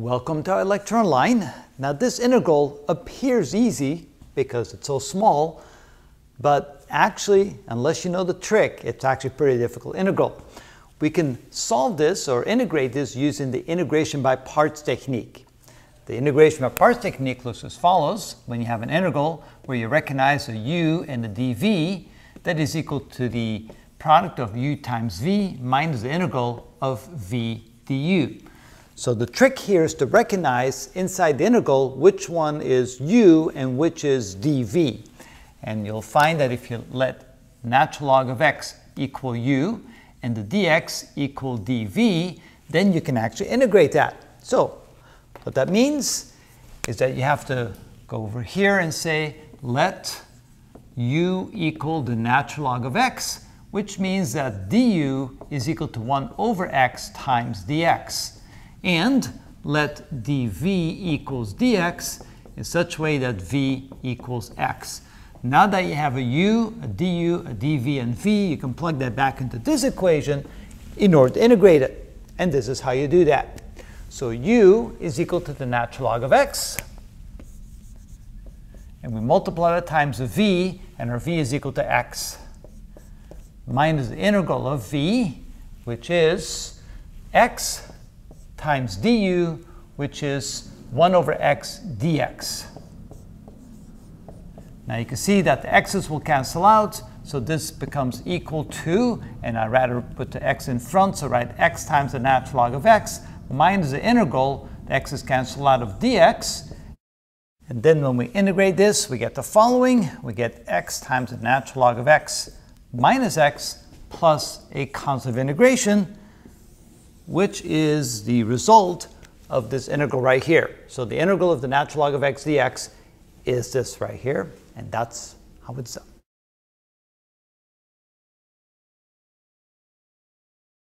Welcome to ilectureonline. Now this integral appears easy because it's so small, but actually, unless you know the trick, it's actually a pretty difficult integral. We can solve this or integrate this using the integration by parts technique. The integration by parts technique looks as follows. When you have an integral where you recognize a u and a dv, that is equal to the product of u times v minus the integral of v du. So the trick here is to recognize inside the integral which one is u and which is dv. And you'll find that if you let natural log of x equal u and the dx equal dv, then you can actually integrate that. So what that means is that you have to go over here and say let u equal the natural log of x, which means that du is equal to 1 over x times dx and let dv equals dx in such way that v equals x. Now that you have a u, a du, a dv, and v, you can plug that back into this equation in order to integrate it. And this is how you do that. So u is equal to the natural log of x. And we multiply that times v, and our v is equal to x minus the integral of v, which is x times du, which is 1 over x dx. Now you can see that the x's will cancel out, so this becomes equal to, and I rather put the x in front, so write x times the natural log of x minus the integral, the x's cancel out of dx. And then when we integrate this, we get the following. We get x times the natural log of x minus x plus a constant of integration which is the result of this integral right here. So the integral of the natural log of x dx is this right here, and that's how it's done.